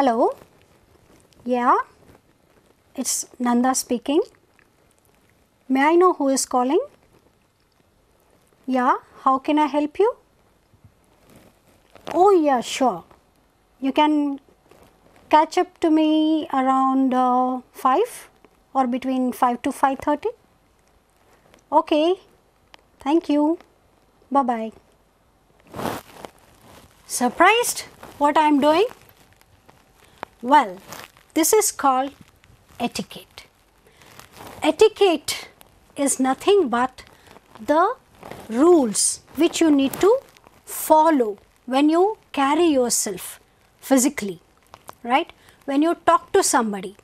Hello. Yeah. It's Nanda speaking. May I know who is calling? Yeah. How can I help you? Oh yeah, sure. You can catch up to me around uh, 5 or between 5 to 5.30. Okay. Thank you. Bye-bye. Surprised what I am doing? Well, this is called etiquette. Etiquette is nothing but the rules which you need to follow when you carry yourself physically, right? When you talk to somebody.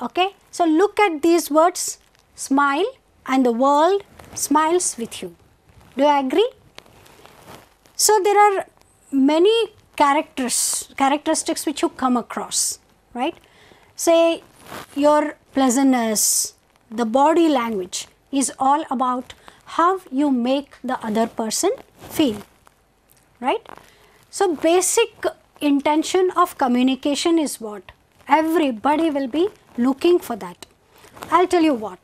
Okay? So, look at these words smile and the world smiles with you. Do you agree? So, there are many characters, characteristics which you come across, right? Say your pleasantness, the body language is all about how you make the other person feel, right? So, basic intention of communication is what? Everybody will be looking for that. I'll tell you what.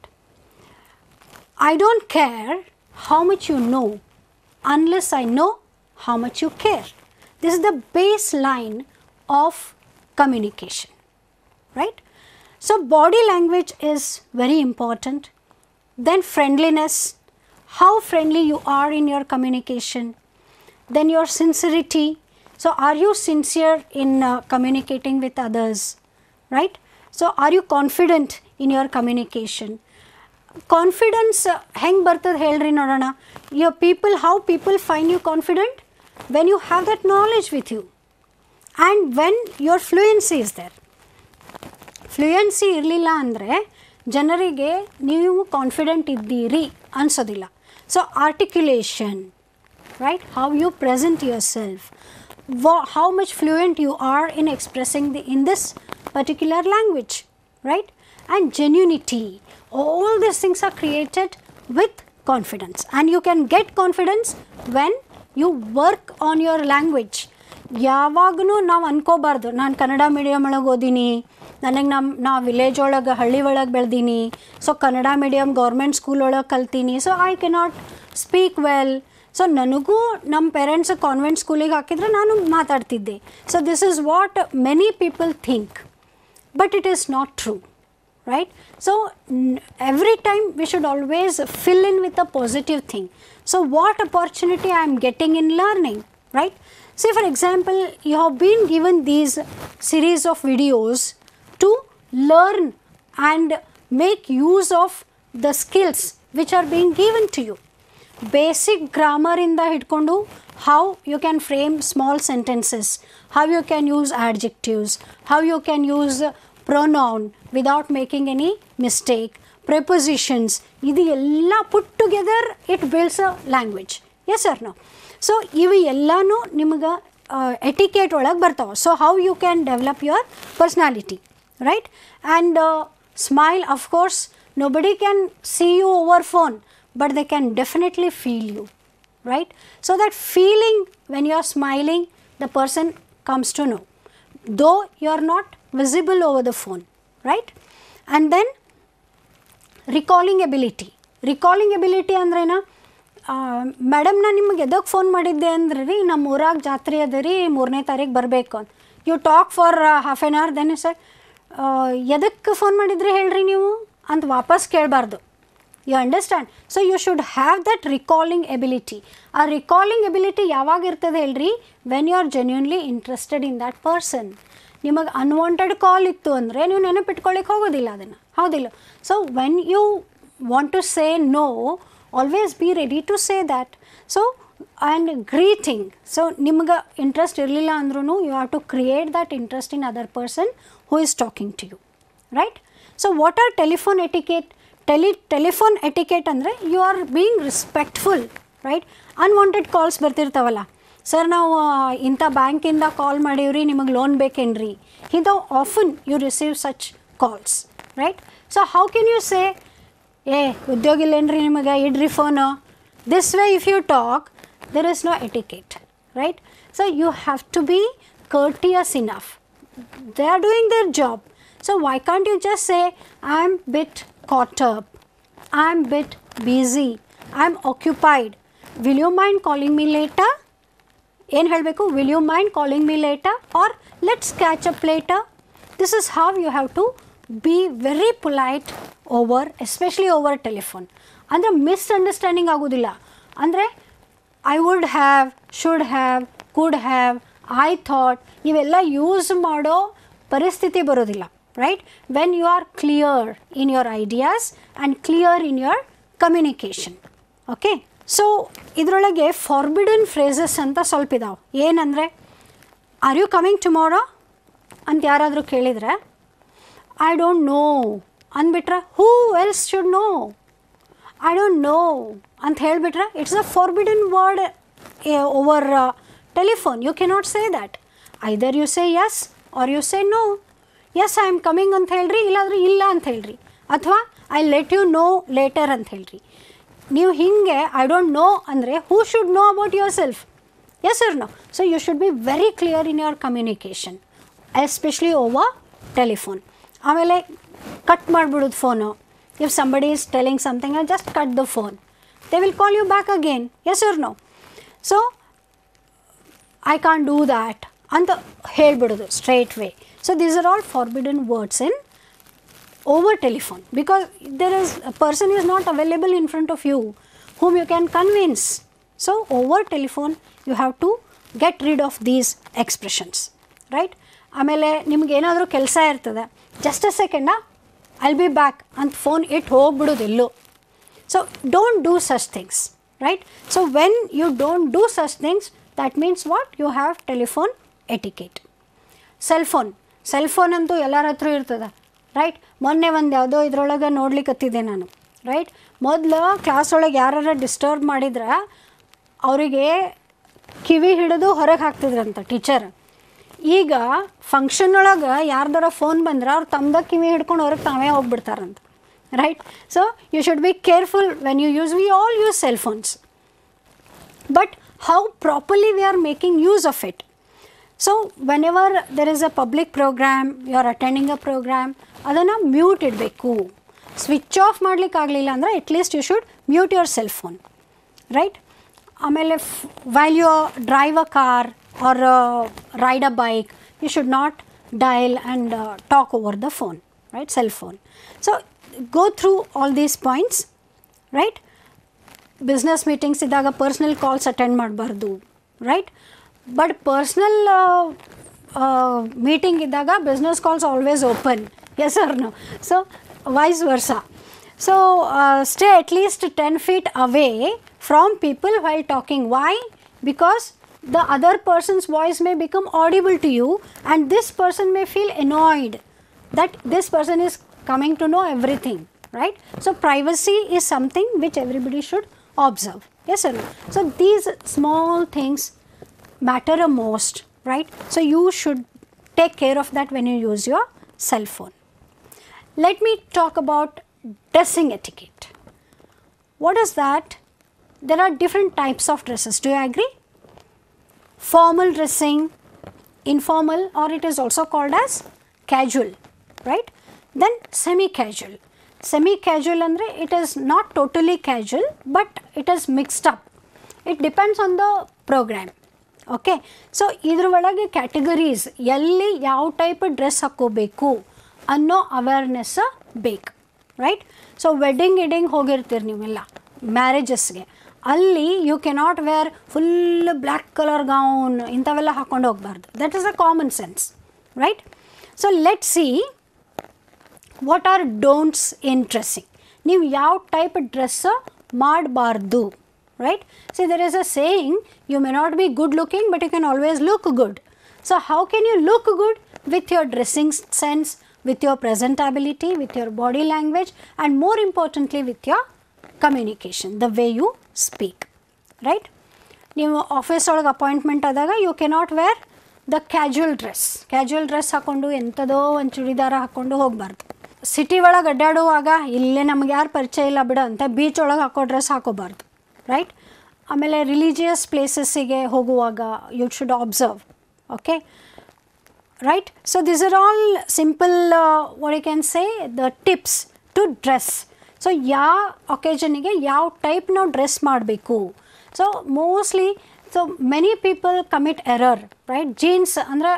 I don't care how much you know unless I know how much you care. This is the baseline of communication, right? So, body language is very important. Then, friendliness, how friendly you are in your communication. Then, your sincerity. So, are you sincere in uh, communicating with others, right? So, are you confident in your communication? Confidence ಹೆಂಗೆ ಬರ್ತದೆ ಹೇಳ್ರಿ ನೋಡೋಣ your people how people fine you confident when you have that knowledge with you and when your fluency is there fluency ಇರಲಿಲ್ಲ ಅಂದರೆ ಜನರಿಗೆ ನೀವು confident ಇದ್ದೀರಿ ಅನಿಸೋದಿಲ್ಲ so articulation right how you present yourself wha- how much fluent you are in expressing the in this particular language right and genuinity all these things are created with confidence and you can get confidence when you work on your language ಯಾವಾಗೂ ನಾವು ಅನ್ಕೋಬಾರ್ದು. ನಾನು Kannada medium ಒಳಗೆ ಓದೀನಿ. ನನಗೆ ನಮ್ಮ ನಾ village ಒಳಗೆ, ಹಳ್ಳಿ ಒಳಗೆ ಬೆಳೆದೀನಿ. So Kannada medium government school ಒಳಗೆ ಕಲ್ತೀನಿ. So I cannot speak well so ನನಗೂ ನಮ್ಮ ಪೇರೆಂಟ್ಸ್ ಕಾನ್ವೆಂಟ್ ಸ್ಕೂಲಿಗೆ ಹಾಕಿದ್ರೆ ನಾನು ಮಾತಾಡ್ತಿದ್ದೆ. So this is what many people think but it is not true right. So, every time we should always fill in with a positive thing. So, what opportunity I am getting in learning, right. Say for example, you have been given these series of videos to learn and make use of the skills which are being given to you. Basic grammar in the Hitkondu, how you can frame small sentences, how you can use adjectives, how you can use pronoun without making any mistake prepositions ಇದು ಎಲ್ಲ put together it builds a language yes sir no so ಇವು ಎಲ್ಲನೂ ನಿಮ್ಗೆ etiquette ಒಳಗೆ ಬರ್ತಾವೆ so how you can develop your personality right and smile of course nobody can see you over phone but they can definitely feel you right so that feeling when you are smiling the person comes to know though you are not visible over the phone, right? And then recalling ability recalling ability ಅಂದ್ರೇನ madam ನಾನು ನಿಮಗೆ ಎದಕ್ಕೆ phone ಮಾಡಿದ್ದೆ ಅಂದ್ರೆ ರೀ ನಮ್ಮ ಊರಾಗ ಜಾತ್ರೆ ಅದ ರೀ, ಮೂರನೇ ತಾರೀಕು ಬರಬೇಕು ಅಂತ. You talk for half an hour then sir ಎದಕ್ಕೆ ಫೋನ್ ಮಾಡಿದ್ರಿ ಹೇಳ್ರಿ ನೀವು? ಅಂತ ವಾಪಸ್ ಕೇಳಬಾರ್ದು. You understand so you should have that recalling ability ಆ ರಿಕಾಲಿಂಗ್ ಎಬಿಲಿಟಿ ಯಾವಾಗ ಇರ್ತದೆ ಹೇಳ್ರಿ? When you are genuinely interested in that person ನಿಮಗೆ ಅನ್ವಾಂಟೆಡ್ ಕಾಲ್ ಇತ್ತು ಅಂದರೆ ನೀವು ನೆನಪಿಟ್ಕೊಳ್ಳಿಕ್ಕೆ ಹೋಗೋದಿಲ್ಲ ಅದನ್ನು. ಹೌದಿಲ್ಲ? So when you want to say no always be ready to say that so and greeting so ನಿಮ್ಗೆ ಇಂಟ್ರೆಸ್ಟ್ ಇರಲಿಲ್ಲ ಅಂದ್ರೂ you have to create that interest in other person who is talking to you right so what are telephone etiquette tele telephone etiquette ಅಂದರೆ you are being respectful right unwanted calls ಬರ್ತಿರ್ತಾವಲ್ಲ. Sir ನಾವು ಇಂಥ ಬ್ಯಾಂಕಿಂದ call ಮಾಡೀವ್ರಿ ನಿಮಗೆ loan ಬೇಕೇನ್ರಿ ಇದು often you receive such calls right so how can you say ಏ ಉದ್ಯೋಗ ಇಲ್ಲೇನ್ರಿ ನಿಮಗೆ ಇಡ್ರಿ phone this way if you talk there is no etiquette right so you have to B ಕರ್ಟಿಯಸ್ enough they are doing their job so why can't you just say i'm bit caught up i'm bit busy i'm occupied will you mind calling me later ಏನು ಹೇಳಬೇಕು? Will you mind calling me later or let's catch up later this is how you have to be very polite over especially over telephone ಅಂದರೆ misunderstanding ಆಗೋದಿಲ್ಲ. ಅಂದರೆ I would have should have could have I thought ಇವೆಲ್ಲ use ಮಾಡೋ ಪರಿಸ್ಥಿತಿ ಬರೋದಿಲ್ಲ right when you are clear in your ideas and clear in your communication okay so ಇದರೊಳಗೆ forbidden phrases ಅಂತ ಸ್ವಲ್ಪ ಇದಾವೆ. ಏನಂದರೆ ಆರ್ ಯು ಕಮಿಂಗ್ ಟುಮಾರೋ ಅಂತ ಯಾರಾದರೂ ಕೇಳಿದರೆ ಐ ಡೋಂಟ್ ನೋ ಅಂದ್ಬಿಟ್ರೆ who else should know I don't know ಅಂತ ಹೇಳಿಬಿಟ್ರೆ it's a forbidden word over telephone you cannot say that either you say yes or you say no yes I am coming ಅಂತ ಹೇಳ್ರಿ. ಇಲ್ಲಾಂದ್ರೆ ಇಲ್ಲ, ಅಂತ ಹೇಳ್ರಿ. ಅಥವಾ I let you know later ಅಂತ ಹೇಳ್ರಿ. ನೀವು ಹೀಗೆ ಐ ಡೋಂಟ್ ನೋ ಅಂದರೆ who should know about yourself yes sir no so you should be very clear in your communication especially over telephone ಆಮೇಲೆ ಕಟ್ ಮಾಡಿಬಿಡೋದು phone if somebody is telling something I just cut the phone they will call you back again yes sir no so I corn do that ಅಂತ ಹೇಳ್ಬಿಡೋದು straight way so these are all forbidden words in over telephone because there is a person is not available in front of you whom you can convince so over telephone you have to get rid of these expressions right ಆಮೇಲೆ ನಿಮ್ಗೆ ಏನಾದರೂ ಕೆಲಸ ಇರ್ತದೆ just a ಸೆಕೆಂಡಾ I'll be back ಅಂತ phone ಇಟ್ಟು ಹೋಗ್ಬಿಡೋದು ಎಲ್ಲೂ so don't do such things right so when you don't do such things that means what you have telephone etiquette cell phone cell phone ಅಂತೂ ಎಲ್ಲರ ಹತ್ರ ಇರ್ತದೆ ರೈಟ್ ಮೊನ್ನೆ ಒಂದು ಯಾವುದೋ ಇದ್ರೊಳಗೆ ನೋಡ್ಲಿಕ್ಕತ್ತಿದ್ದೆ ನಾನು. ರೈಟ್ ಮೊದಲು ಕ್ಲಾಸ್ ಒಳಗೆ ಯಾರು ಡಿಸ್ಟರ್ಬ್ ಮಾಡಿದ್ರೆ ಅವರಿಗೆ ಕಿವಿ ಹಿಡಿದು ಹೊರಗೆ ಹಾಕ್ತಿದ್ರಂತ ಟೀಚರ್ ಈಗ ಫಂಕ್ಷನ್ ಒಳಗೆ ಯಾರ್ದಾರ ಫೋನ್ ಬಂದ್ರೆ ಅವ್ರು ತಮ್ಮದ ಕಿವಿ ಹಿಡ್ಕೊಂಡು ಹೊರಗೆ ತಾವೇ ಹೋಗ್ಬಿಡ್ತಾರಂತ. Right so you should be careful when you use we all use cell phones but how properly we are making use of it so whenever there is a public programme you are attending a program, ಅದನ್ನು mute ಇಡಬೇಕು switch of ಮಾಡ್ಲಿಕ್ಕೆ ಆಗಲಿಲ್ಲ ಅಂದರೆ at least you should mute your cell phone right ಆಮೇಲೆ ವ್ಯಾಲ್ you drive a car or ride a bike you should not dial and talk over the phone right cell phone so go through all these points right business meetings ಇದ್ದಾಗ personal calls attend ಮಾಡಬಾರ್ದು right but personal meeting ಇದ್ದಾಗ business calls always open yes or no. So, vice versa. So, uh, stay at least 10 feet away from people while talking. Why? Because the other person's voice may become audible to you and this person may feel annoyed that this person is coming to know everything, right. So, privacy is something which everybody should observe, yes or no. So, these small things matter a most, right. So, you should take care of that when you use your cell phone. let me talk about dressing etiquette what is that there are different types of dresses do you agree formal dressing informal or it is also called as casual right then semi casual semi casual andre it is not totally casual but it is mixed up it depends on the program okay so ಇದ್ರ ಒಳಗೆ categories ಎಲ್ಲಿ ಯಾವ type dress ಹಾಕ್ಕೋಬೇಕು ಅನ್ನೋ awareness ಬೇಕು right so wedding ಗಿಡ್ಡಿಂಗ್ ಹೋಗಿರ್ತೀರಿ ನೀವೆಲ್ಲ ಮ್ಯಾರೇಜಸ್ಗೆ ಅಲ್ಲಿ you cannot wear full black colour gown ಇಂಥವೆಲ್ಲ ಹಾಕೊಂಡು ಹೋಗಬಾರ್ದು that is a common sense right so let see what are don'ts in dressing ನೀವು ಯಾವ ಟೈಪ್ ಡ್ರೆಸ್ ಮಾಡಬಾರ್ದು right see there is a saying you may not be good looking but you can always look good so how can you look good with your dressing sense with your presentability, with your body language and more importantly with your communication the way you speak right ನೀವು office ಒಳಗೆ appointment ಆದಾಗ you cannot wear the casual dress casual dress ಹಾಕ್ಕೊಂಡು ಎಂಥದೋ ಒಂದು ಚೂಡಿದಾರ ಹಾಕ್ಕೊಂಡು ಹೋಗಬಾರ್ದು. City ಒಳಗೆ ಅಡ್ಡಾಡುವಾಗ ಇಲ್ಲೇ ನಮ್ಗೆ ಯಾರು ಪರಿಚಯ ಇಲ್ಲ ಬಿಡು ಅಂತ ಬೀಚ್ ಒಳಗೆ ಹಾಕೋ ಡ್ರೆಸ್ ಹಾಕೋಬಾರ್ದು ರೈಟ್ ಆಮೇಲೆ ರಿಲಿಜಿಯಸ್ ಪ್ಲೇಸಸ್ಸಿಗೆ ಹೋಗುವಾಗ you should observe okay right. So, these are all simple uh, what you can say the tips to dress. So ಯಾವ ಒಕೇಜನಿಗೆ ಯಾವ ಟೈಪ್ ನಾವು ಡ್ರೆಸ್ ಮಾಡಬೇಕು so mostly so many people commit error right jeans ಅಂದರೆ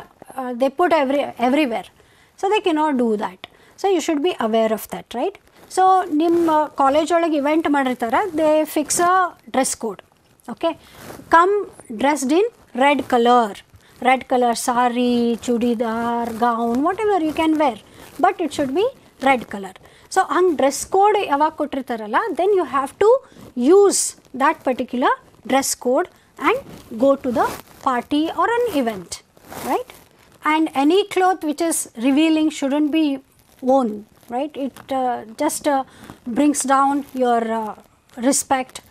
ದೆ ಪುಟ್ every everywhere so they cannot do that so you should be aware of that right so ನಿಮ್ಮ college ಒಳಗೆ event ಮಾಡಿರ್ತಾರೆ they fix a dress code okay come dressed in red colour red colour sorry churidar gown what ever you can wear but it should B red colour so ಹಂಗೆ dress code ಯಾವಾಗ ಕೊಟ್ಟಿರ್ತಾರಲ್ಲ then you have to use that particular dress code and go to the party R an event right and any cloth which is revealing shouldn't be worn right it uh, just uh, brings down your uh, respect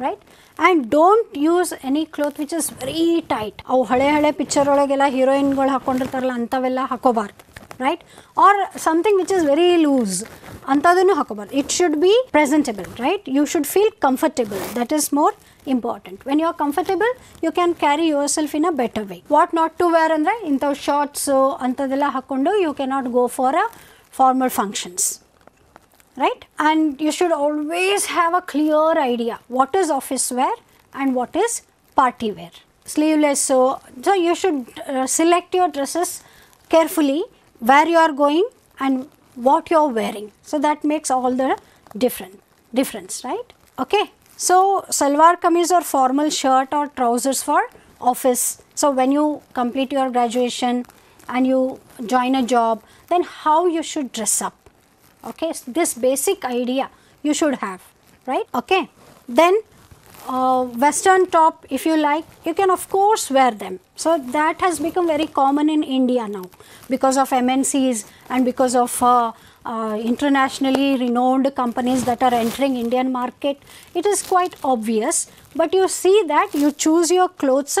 Or and don't use any cloth which is very tight ಅವು ಹಳೆ ಹಳೆ picture ಒಳಗೆಲ್ಲ ಹೀರೋಯಿನ್ಗಳು ಹಾಕ್ಕೊಂಡಿರ್ತಾರಲ್ಲ ಅಂಥವೆಲ್ಲ ಹಾಕೋಬಾರ್ದು right or something which is very loose ಅಂಥದನ್ನು ಹಾಕೋಬಾರ್ದು. It should be presentable right you should feel comfortable that is more important when you are comfortable you can carry yourself in a better way what not to wear ಅಂದರೆ ಇಂಥವು shorts ಅಂಥದ್ದೆಲ್ಲ ಹಾಕ್ಕೊಂಡು you cannot go for a formal functions right? And you should always have a clear idea. What is office wear and what is party wear? Sleeveless so so you should uh, select your dresses carefully where you are going and what you are wearing. So that makes all the different difference right? Okay so salwar kameez or formal shirt or trousers for office. So when you complete your graduation and you join a job then how you should dress up okay so this basic idea you should have right? Okay then uh, western top if you like you can of course wear them. So that has become very common in india now because of mncs and because of uh, uh, internationally renowned companies that are entering indian market. It is quite obvious but you see that you choose your clothes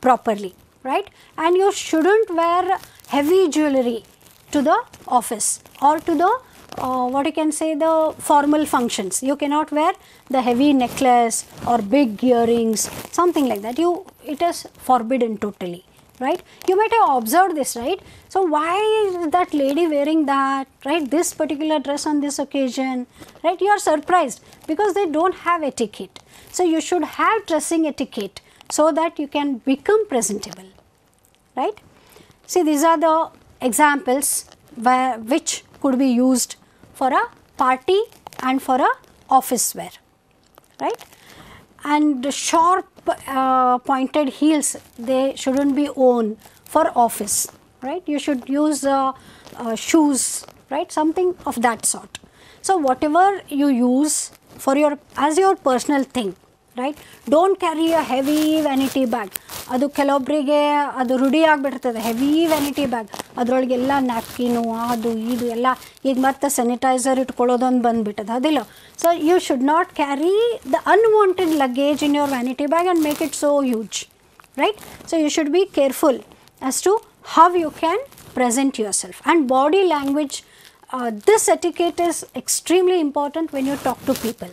properly right? And you shouldn't wear heavy jewelry to the office or to the uh, what you can say the formal functions. You cannot wear the heavy necklace or big earrings something like that. You it is forbidden totally right? You might have observed this right? So why is that lady wearing that right? This particular dress on this occasion right? You are surprised because they don't have etiquette. So you should have dressing etiquette so that you can become presentable right? See these are the examples where which could be used for a party and for a office wear right? And sharp uh, pointed heels they shouldn't be worn for office right? You should use uh, uh, shoes right? Something of that sort. So whatever you use for your as your personal thing right don't carry a heavy vanity bag ಅದು ಕೆಲವೊಬ್ಬರಿಗೆ ಅದು ರೂಢಿ ಆಗಿಬಿಟ್ಟಿರ್ತದೆ. Heavy vanity bag ಅದರೊಳಗೆಲ್ಲ napkin ಅದು, ಇದು ಎಲ್ಲ ಈಗ ಮತ್ತೆ ಸ್ಯಾನಿಟೈಸರ್ ಇಟ್ಕೊಳ್ಳೋದೊಂದು ಬಂದುಬಿಟ್ಟದ. ಅದಿಲ್ಲ. So you should not carry the unwanted luggage in your vanity bag and make it so huge right so you should be careful as to how you can present yourself and body language this etiquette is extremely important when you talk to people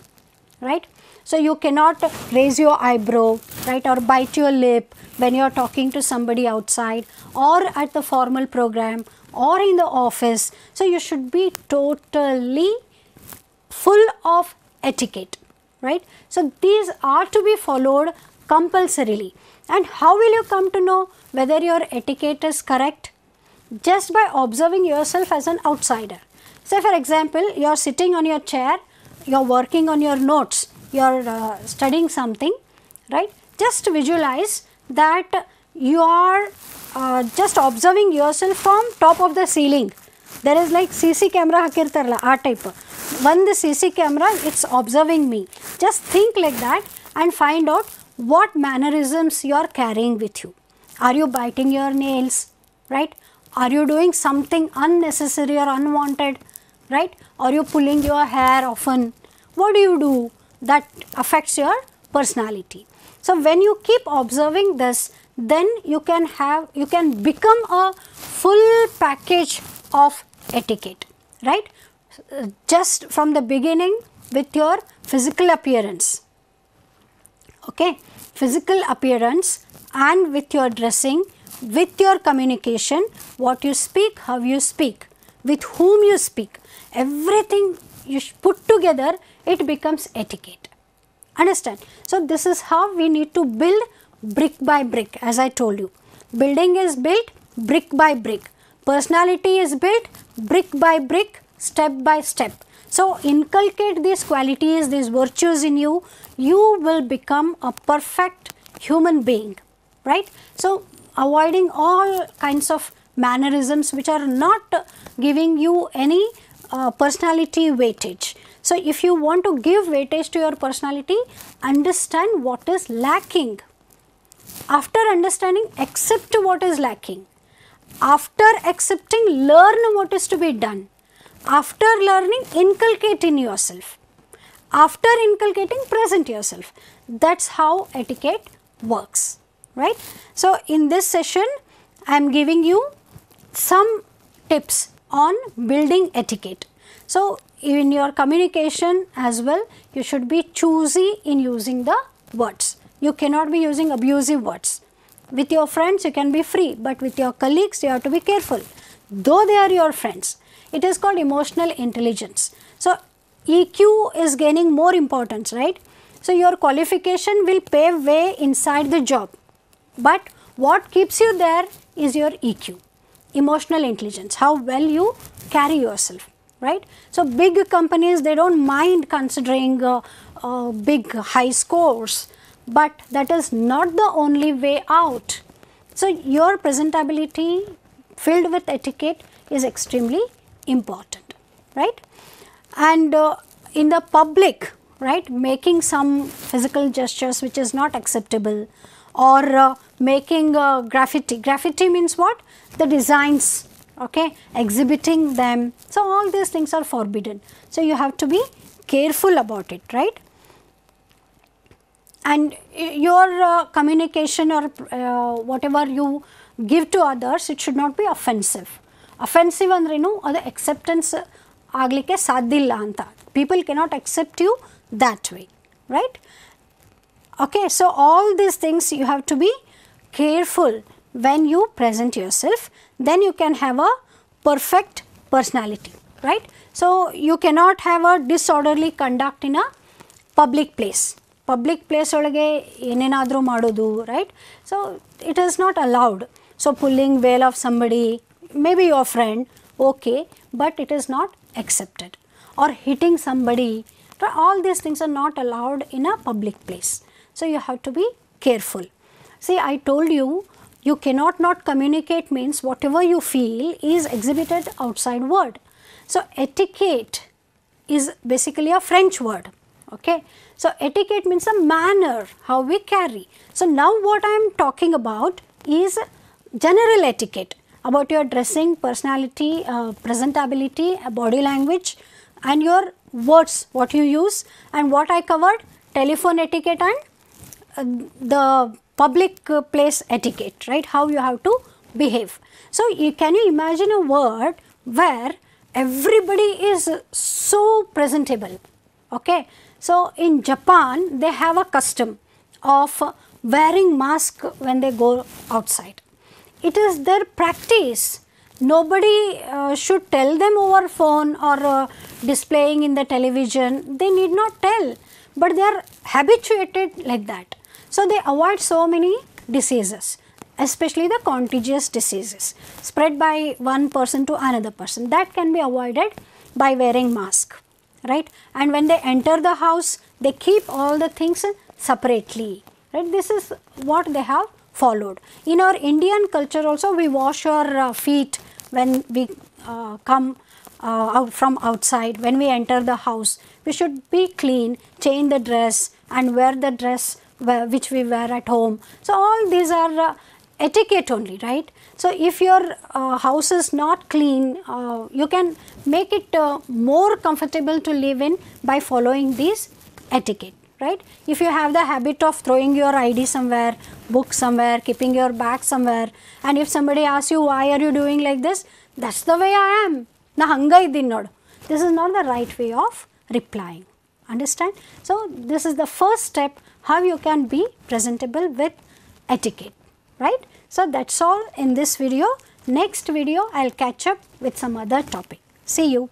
right so you cannot raise your eyebrow right or bite your lip when you are talking to somebody outside or at the formal program or in the office. So you should be totally full of etiquette right? So these are to be followed compulsorily. And how will you come to know whether your etiquette is correct? Just by observing yourself as an outsider. Say for example you are sitting on your chair you are working on your notes you are uh, studying something, right, just visualize that you are uh, just observing yourself from top of the ceiling. There is like CC camera hakirtarla, A type. One the CC camera, it's observing me. Just think like that and find out what mannerisms you are carrying with you. Are you biting your nails, right? Are you doing something unnecessary or unwanted, right? Are you pulling your hair often? What do you do? That affects your personality. So when you keep observing this then you can have you can become a full package of etiquette right? Just from the beginning with your physical appearance okay? Physical appearance and with your dressing with your communication, what you speak, how you speak, with whom you speak, everything you put together, it becomes etiquette. Understand? So, this is how we need to build brick by brick as I told you. Building is built brick by brick. Personality is built brick by brick, step by step. So, inculcate these qualities, these virtues in you, you will become a perfect human being, right? So, avoiding all kinds of mannerisms which are not giving you any uh, personality weightage. So, if you want to give weightage to your personality, understand what is lacking. After understanding, accept what is lacking. After accepting, learn what is to be done. After learning, inculcate in yourself. After inculcating, present yourself. That's how etiquette works, right? So, in this session, I am giving you some tips on building etiquette. So, in your communication as well, you should be choosy in using the words. You cannot be using abusive words. With your friends, you can be free, but with your colleagues, you have to be careful. Though they are your friends, it is called emotional intelligence. So, EQ is gaining more importance, right? So, your qualification will pave way inside the job, but what keeps you there is your EQ, emotional intelligence, how well you carry yourself right. So, big companies they do not mind considering uh, uh, big high scores, but that is not the only way out. So, your presentability filled with etiquette is extremely important, right. And uh, in the public, right, making some physical gestures which is not acceptable or uh, making uh, graffiti. Graffiti means what? The designs okay, exhibiting them. So, all these things are forbidden. So, you have to be careful about it, right. And your uh, communication or uh, whatever you give to others, it should not be offensive. Offensive ಅಂದ್ರೇನು ಅದು acceptance ಆಗಲಿಕ್ಕೆ ಸಾಧ್ಯ ಇಲ್ಲ ಅಂತ people cannot accept you that way right okay so all these things you have to be careful when you present yourself then you can have a perfect personality, right. So, you cannot have a disorderly conduct in a public place. Public place ಒಳಗೆ ಏನೇನಾದರೂ ಮಾಡೋದು right. So, it is not allowed. So, pulling veil of somebody, maybe your friend, okay, but it is not accepted or hitting somebody, all these things are not allowed in a public place. So, you have to be careful. See, I told you you cannot not communicate means whatever you feel is exhibited outside word. So, etiquette is basically a French word. Okay. So, etiquette means a manner how we carry. So, now what I am talking about is general etiquette about your dressing, personality, uh, presentability, uh, body language and your words what you use and what I covered telephone etiquette and uh, the public uh, place etiquette, right, how you have to behave. So, you, can you imagine a world where everybody is so presentable, okay. So, in Japan they have a custom of wearing mask when they go outside. It is their practice. Nobody uh, should tell them over phone or uh, displaying in the television. They need not tell, but they are habituated like that. So, they avoid so many diseases especially the contagious diseases spread by one person to another person. That can be avoided by wearing mask right? And when they enter the house they keep all the things separately right? This is what they have followed. In our indian culture also we wash our uh, feet when we uh, come uh, out from outside. When we enter the house we should be clean change the dress and wear the dress which we wear at home. So, all these are uh, etiquette only, right. So, if your uh, house is not clean, uh, you can make it uh, more comfortable to live in by following these etiquette, right. If you have the habit of throwing your ID somewhere, book somewhere, keeping your bag somewhere and if somebody asks you why are you doing like this, that is the way I am. Na hanga nod. This is not the right way of replying, understand. So, this is the first step how you can be presentable with etiquette, right. So, that is all in this video. Next video I will catch up with some other topic. See you.